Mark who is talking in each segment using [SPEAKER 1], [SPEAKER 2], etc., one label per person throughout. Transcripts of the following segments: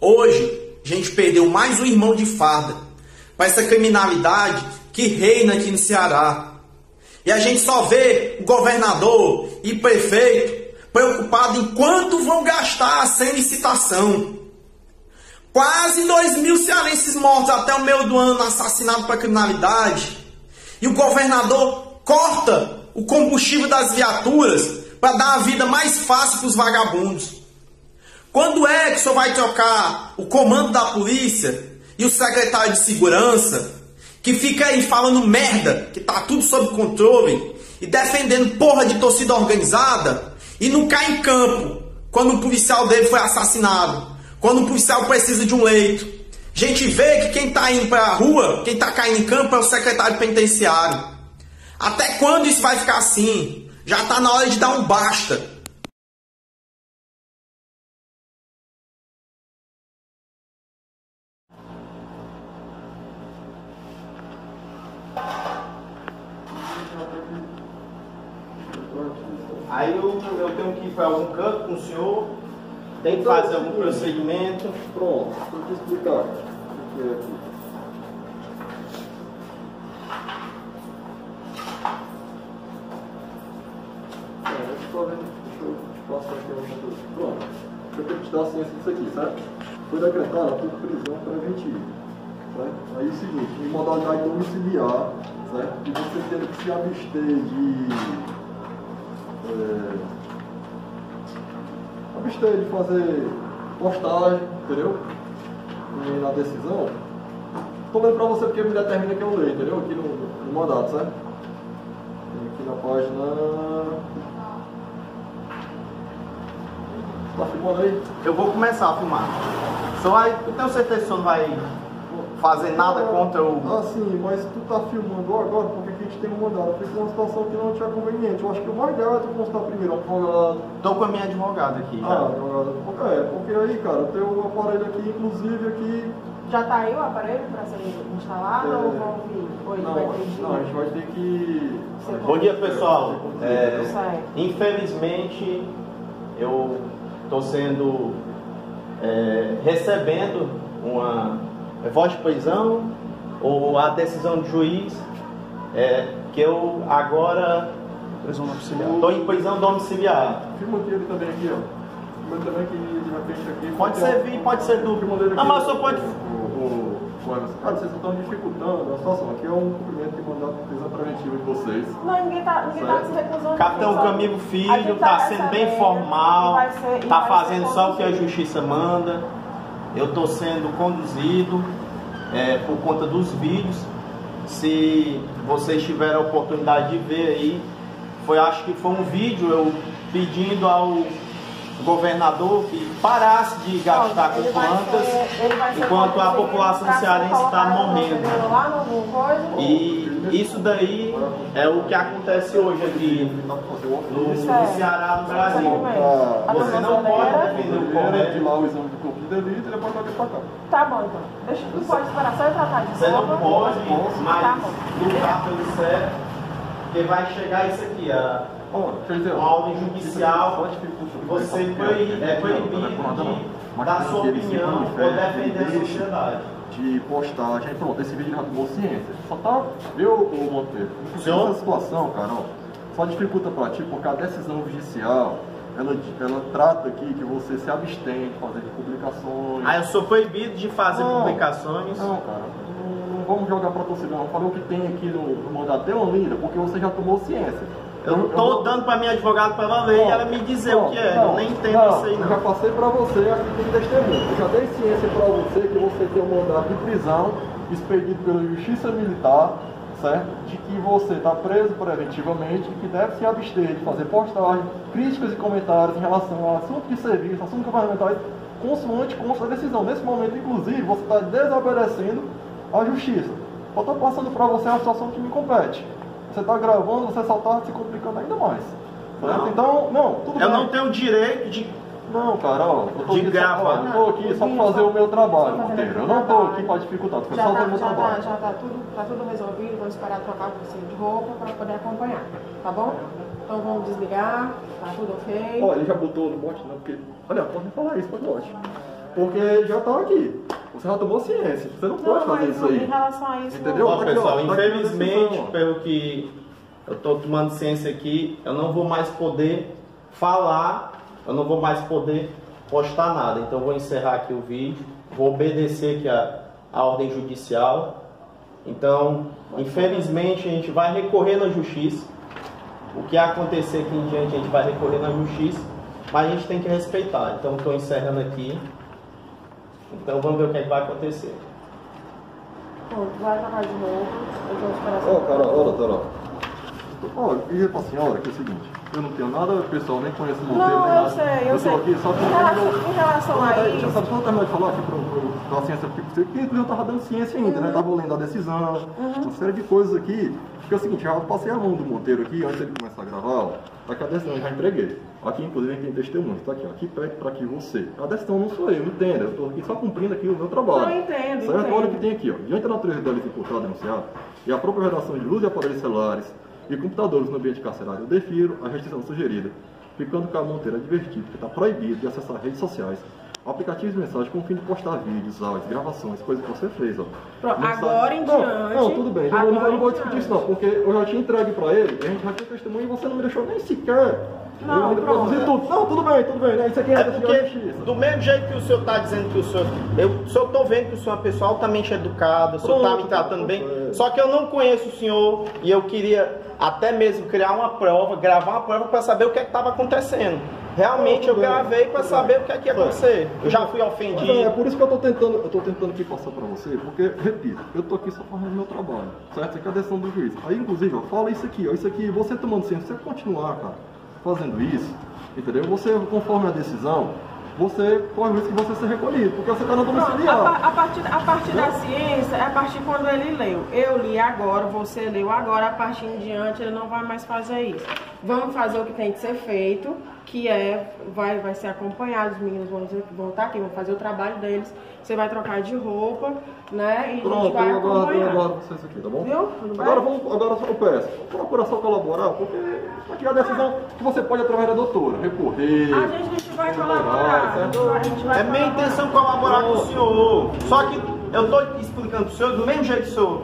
[SPEAKER 1] Hoje, a gente perdeu mais um irmão de farda para essa criminalidade que reina aqui no Ceará. E a gente só vê o governador e prefeito preocupado em quanto vão gastar sem licitação. Quase 2 mil cearenses mortos até o meio do ano assassinados para criminalidade. E o governador corta o combustível das viaturas para dar a vida mais fácil para os vagabundos. Quando é que senhor vai trocar o comando da polícia e o secretário de segurança que fica aí falando merda, que tá tudo sob controle e defendendo porra de torcida organizada e não cai em campo quando um policial dele foi assassinado, quando um policial precisa de um leito. A gente vê que quem tá indo pra rua, quem tá caindo em campo é o secretário penitenciário. Até quando isso vai ficar assim? Já tá na hora de dar um basta. Aí eu, eu tenho que ir para algum canto com o senhor, tem que fazer algum procedimento.
[SPEAKER 2] Pronto, vou te explicar o que é aqui. Pronto, eu tenho que te dar ciência disso aqui, certo? Foi decretada por prisão preventiva, certo? Aí é o seguinte, em modalidade domiciliar, certo? E você tendo que se abster de é, abster de fazer postagem, entendeu? E na decisão. Tô lendo pra você porque me determina que eu leio, entendeu? Aqui no, no mandato, certo? Aqui na página. Tá filmando aí?
[SPEAKER 1] Eu vou começar a filmar. Senhor vai, eu tenho certeza que o senhor vai fazer nada contra o.
[SPEAKER 2] Ah, sim, mas tu tá filmando agora porque a gente tem um mandato. Porque é uma situação que não te é conveniente. Eu acho que o mais ideal é tu constar primeiro um advogado.
[SPEAKER 1] Tô com a minha advogada aqui.
[SPEAKER 2] Ah, advogado. É, porque aí, cara, tem o aparelho aqui, inclusive aqui.
[SPEAKER 3] Já tá aí o aparelho para ser instalado
[SPEAKER 2] É.
[SPEAKER 3] ou vão vir?
[SPEAKER 2] Não,
[SPEAKER 3] ter
[SPEAKER 2] não, a gente vai ter que.
[SPEAKER 3] ser
[SPEAKER 1] Bom dia, pessoal. É, infelizmente, eu estou sendo é, recebendo uma voz de prisão ou a decisão do juiz é, que eu agora estou em prisão domiciliar.
[SPEAKER 2] Filma aqui ele também aqui, ó. Filma também que de repente aqui.
[SPEAKER 1] Pode ser vir, pode ser duplo. Não,
[SPEAKER 2] aqui,
[SPEAKER 1] mas só pode.
[SPEAKER 2] Cara, vocês estão dificultando a situação. Aqui é um cumprimento de mandato de prisão preventiva de vocês.
[SPEAKER 3] Não, ninguém tá, ninguém tá se recusando.
[SPEAKER 1] Capitão Camilo Filho está
[SPEAKER 3] tá
[SPEAKER 1] sendo bem formal, está fazendo só o que a justiça manda. Eu estou sendo conduzido é, por conta dos vídeos. Se vocês tiverem a oportunidade de ver aí, foi acho que foi um vídeo eu pedindo ao governador que parasse de gastar com plantas
[SPEAKER 3] ser-
[SPEAKER 1] enquanto a população cearense está morrendo.
[SPEAKER 3] coisa.
[SPEAKER 1] E isso daí é o que acontece hoje aqui no, no Ceará, no Brasil. Você não pode defender o
[SPEAKER 2] de
[SPEAKER 1] correto.
[SPEAKER 2] O delito e depois vai vir pra cá.
[SPEAKER 3] Tá bom, então. Deixa, não pode esperar só eu tratar disso.
[SPEAKER 1] Você não pode
[SPEAKER 3] Tá
[SPEAKER 1] mais
[SPEAKER 3] bom.
[SPEAKER 1] lutar pelo certo, porque vai chegar isso aqui, a, uma ordem judicial. Você foi, é proibido de dar sua opinião ou defender a sociedade.
[SPEAKER 2] de postagem, pronto, esse vídeo já tomou ciência. Só tá, viu, ô Monteiro? Essa situação, cara, ó, só dificulta pra ti, porque a decisão judicial, ela, ela trata aqui que você se abstém de fazer publicações.
[SPEAKER 1] Aí eu sou proibido de fazer
[SPEAKER 2] Não.
[SPEAKER 1] publicações.
[SPEAKER 2] Não, cara, não, não vamos jogar pra torcida, não. Falei o que tem aqui no, no mandato de Olinda, porque você já tomou ciência.
[SPEAKER 1] Eu não tô dando pra minha advogada pra ela ler e ela me dizer o que é. Eu nem entendo isso aí
[SPEAKER 2] Eu já
[SPEAKER 1] não.
[SPEAKER 2] passei pra você, aqui tem testemunho. Eu já dei ciência pra você que você tem um mandato de prisão expedido pela Justiça Militar, certo? De que você está preso preventivamente e que deve se abster de fazer postagens, críticas e comentários em relação a assuntos de serviço, assuntos governamentais, consoante consta a decisão. Nesse momento, inclusive, você está desobedecendo à Justiça. Eu estou passando para você uma situação que me compete. Você está gravando, você só está se complicando ainda mais. certo?
[SPEAKER 1] Não.
[SPEAKER 2] Então, não, tudo
[SPEAKER 1] Eu
[SPEAKER 2] bem.
[SPEAKER 1] não tenho direito de.
[SPEAKER 2] Não, cara, ó, eu tô
[SPEAKER 1] De
[SPEAKER 2] aqui, só, ó, eu tô aqui só pra fazer o meu trabalho, Monteiro. Eu não tô aqui pra dificultar, tô
[SPEAKER 3] Já
[SPEAKER 2] só
[SPEAKER 3] tá,
[SPEAKER 2] fazer o meu
[SPEAKER 3] já, tá,
[SPEAKER 2] trabalho.
[SPEAKER 3] já tá tudo, tá tudo resolvido, vamos esperar trocar você de roupa para poder acompanhar, tá bom? Então vamos desligar, tá tudo ok.
[SPEAKER 2] Ó, ele já botou no bote não, porque. Olha, pode falar isso, pode bote. Porque já tá aqui. Você já tomou ciência. Você não, pode fazer
[SPEAKER 3] mas
[SPEAKER 2] isso aí.
[SPEAKER 3] Em relação a isso,
[SPEAKER 2] Entendeu?
[SPEAKER 1] Ó,
[SPEAKER 2] Tá aqui,
[SPEAKER 1] pessoal,
[SPEAKER 2] ó, tá
[SPEAKER 1] infelizmente, pelo que eu estou tomando ciência aqui, eu não vou mais poder falar, eu não vou mais poder postar nada. Então eu vou encerrar aqui o vídeo, vou obedecer aqui a, a ordem judicial. Então, infelizmente, a gente vai recorrer na justiça. O que acontecer aqui em diante, a gente vai recorrer na justiça, mas a gente tem que respeitar. Então, estou encerrando aqui. Então, vamos ver o que, é que vai acontecer.
[SPEAKER 3] Pronto, vai trocar de novo. Eu vou esperar
[SPEAKER 2] Ó, cara, ó, doutora, ó. Ó, e pra senhora que é o seguinte, eu não tenho nada pessoal, nem conheço o Monteiro,
[SPEAKER 3] Não,
[SPEAKER 2] nem
[SPEAKER 3] eu
[SPEAKER 2] nada.
[SPEAKER 3] sei, eu
[SPEAKER 2] tô
[SPEAKER 3] sei.
[SPEAKER 2] aqui só que
[SPEAKER 3] Em relação, em relação a
[SPEAKER 2] Deixa eu
[SPEAKER 3] isso,
[SPEAKER 2] só só terminar de falar aqui pro, pra ciência, porque inclusive eu tava dando ciência ainda,
[SPEAKER 3] Uhum.
[SPEAKER 2] né? Tava lendo a decisão, uma série de coisas aqui. Porque é o seguinte, já passei a mão do Monteiro aqui, antes dele começar a gravar, ó. Tá aqui a decisão, eu já entreguei. Aqui, inclusive, tem testemunho, tá aqui, ó. Aqui pede pra que você. A decisão não sou eu, entenda. Eu tô aqui só cumprindo aqui o meu trabalho.
[SPEAKER 3] Não, entendo,
[SPEAKER 2] Certo? Olha o que tem aqui, ó. Diante da natureza da imputado denunciado e a própria redação de luz e aparelhos celulares e computadores no ambiente carcerário, eu defiro a restrição sugerida, ficando com a Monteiro advertido que está proibido de acessar redes sociais, aplicativos de mensagem com o fim de postar vídeos, áudios, gravações, coisas que você fez, ó.
[SPEAKER 3] Pronto, agora em
[SPEAKER 2] não,
[SPEAKER 3] diante-
[SPEAKER 2] Não, tudo bem, já não,
[SPEAKER 3] agora
[SPEAKER 2] não vou discutir isso não, porque eu já tinha entregue para ele, a gente já tinha testemunho e você não me deixou nem sequer.
[SPEAKER 3] Não,
[SPEAKER 2] eu tudo. Não, tudo bem, tudo bem, né? Isso aqui é,
[SPEAKER 1] É porque, do mesmo jeito que o senhor está dizendo que o senhor. Eu, o senhor estou vendo que o senhor é uma pessoa altamente educada, o senhor está me tratando bem.
[SPEAKER 2] é.
[SPEAKER 1] Só que eu não conheço o senhor e eu queria até mesmo criar uma prova, gravar uma prova para saber o que é estava acontecendo. Realmente eu gravei para saber o que é que ia acontecer. Eu já fui
[SPEAKER 2] Mas, é, é
[SPEAKER 1] ofendido.
[SPEAKER 2] por isso que eu tô tentando, eu tô tentando aqui passar pra você, porque, repito, eu tô aqui só fazendo meu trabalho, certo? Isso aqui é a decisão do juiz. Aí, inclusive, ó, fala isso aqui, ó, isso aqui, você tomando ciência, você continuar, cara, fazendo isso, entendeu? Você, conforme a decisão, você corre o risco de você ser recolhido, porque você tá na
[SPEAKER 3] a,
[SPEAKER 2] domiciliar.
[SPEAKER 3] par- a partir, a partir da ciência é a partir quando ele leu. Eu li agora, você leu agora, a partir em diante ele não vai mais fazer isso. Vamos fazer o que tem que ser feito, que é, vai, vai ser acompanhado, os meninos vão, dizer- vão estar aqui, vão fazer o trabalho deles, você vai trocar de roupa, né? E a gente
[SPEAKER 2] Pronto,
[SPEAKER 3] vai
[SPEAKER 2] eu aguardo, eu aguardo vocês aqui, tá bom?
[SPEAKER 3] Viu?
[SPEAKER 2] Agora vamos, agora eu peço, procura só colaborar, porque aqui é a decisão que você pode, através da doutora, recorrer.
[SPEAKER 3] A gente, a gente vai
[SPEAKER 2] Colaborar,
[SPEAKER 3] colaborar. A
[SPEAKER 2] certo?
[SPEAKER 3] gente vai, a gente vai
[SPEAKER 1] É minha
[SPEAKER 3] colaborar.
[SPEAKER 1] intenção colaborar com o senhor. Só que eu estou explicando para o senhor, do mesmo jeito que o senhor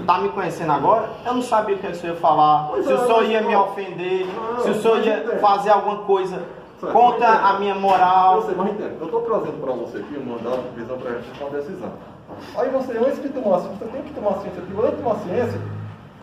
[SPEAKER 1] está me conhecendo agora, eu não sabia o que o senhor ia falar,
[SPEAKER 2] Pois
[SPEAKER 1] se
[SPEAKER 2] é,
[SPEAKER 1] o senhor ia me ofender,
[SPEAKER 2] não,
[SPEAKER 1] se o senhor ia fazer alguma coisa
[SPEAKER 2] Certo,
[SPEAKER 1] contra a minha
[SPEAKER 2] Eu
[SPEAKER 1] moral.
[SPEAKER 2] sei, mas entende, eu estou trazendo para você aqui um mandato de prisão para uma decisão. Aí você, antes de tomar ciência, você tem que tomar ciência aqui, antes de tomar ciência,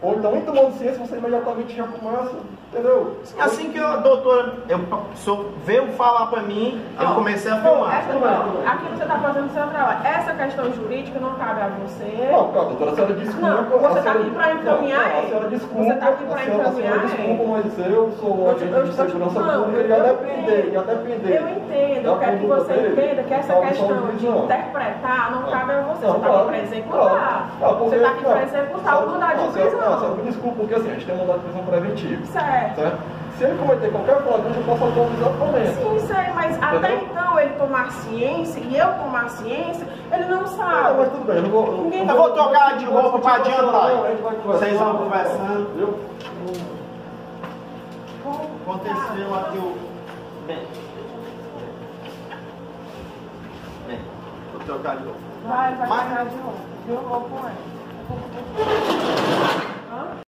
[SPEAKER 2] ou então, em tomando ciência, você imediatamente já começa, entendeu?
[SPEAKER 1] Assim que a doutora, eu, senhor veio falar para mim, eu comecei a filmar.
[SPEAKER 3] essa- aqui você está fazendo o seu trabalho. Essa questão jurídica não cabe a você.
[SPEAKER 2] Não, cara, doutora, a senhora desculpa.
[SPEAKER 3] Não, você
[SPEAKER 2] a
[SPEAKER 3] tá
[SPEAKER 2] senhora-
[SPEAKER 3] aqui pra encaminhar
[SPEAKER 2] Não, a
[SPEAKER 3] ele.
[SPEAKER 2] senhora desculpa.
[SPEAKER 3] Você tá aqui pra
[SPEAKER 2] a senhora, a senhora
[SPEAKER 3] encaminhar
[SPEAKER 2] desculpa,
[SPEAKER 3] ele.
[SPEAKER 2] mas eu sou
[SPEAKER 3] Eu te-
[SPEAKER 2] agente de segurança
[SPEAKER 3] não,
[SPEAKER 2] pública e
[SPEAKER 3] eu
[SPEAKER 2] a depender,
[SPEAKER 3] entendo.
[SPEAKER 2] e a depender.
[SPEAKER 3] Eu entendo, eu quero que você entenda que essa questão
[SPEAKER 2] o
[SPEAKER 3] de
[SPEAKER 2] não.
[SPEAKER 3] interpretar não cabe a você.
[SPEAKER 2] Não,
[SPEAKER 3] Você está
[SPEAKER 2] claro,
[SPEAKER 3] aqui para executar.
[SPEAKER 2] claro.
[SPEAKER 3] Você está aqui para
[SPEAKER 2] não,
[SPEAKER 3] executar o mandado
[SPEAKER 2] não,
[SPEAKER 3] de
[SPEAKER 2] Não,
[SPEAKER 3] prisão.
[SPEAKER 2] senhora, me desculpa, porque assim, a gente tem um mandado de prisão preventivo.
[SPEAKER 3] Certo.
[SPEAKER 2] Certo? Se ele cometer qualquer flagrante, eu posso autorizar também.
[SPEAKER 3] Sim, sei, mas até
[SPEAKER 2] Entendeu?
[SPEAKER 3] então ele tomar ciência e eu tomar ciência, ele não
[SPEAKER 2] Ah,
[SPEAKER 3] sabe.
[SPEAKER 2] mas tudo bem, eu não vou.
[SPEAKER 3] Ninguém
[SPEAKER 2] não
[SPEAKER 1] Eu vou trocar de
[SPEAKER 2] não
[SPEAKER 1] roupa pra adiantar.
[SPEAKER 2] não, vai.
[SPEAKER 1] Vocês vão conversando.
[SPEAKER 2] Viu?
[SPEAKER 1] Aconteceu aqui o. Bem. Bem, vou trocar de novo.
[SPEAKER 3] Vai, vai trocar de novo. Viu? Vou com ele.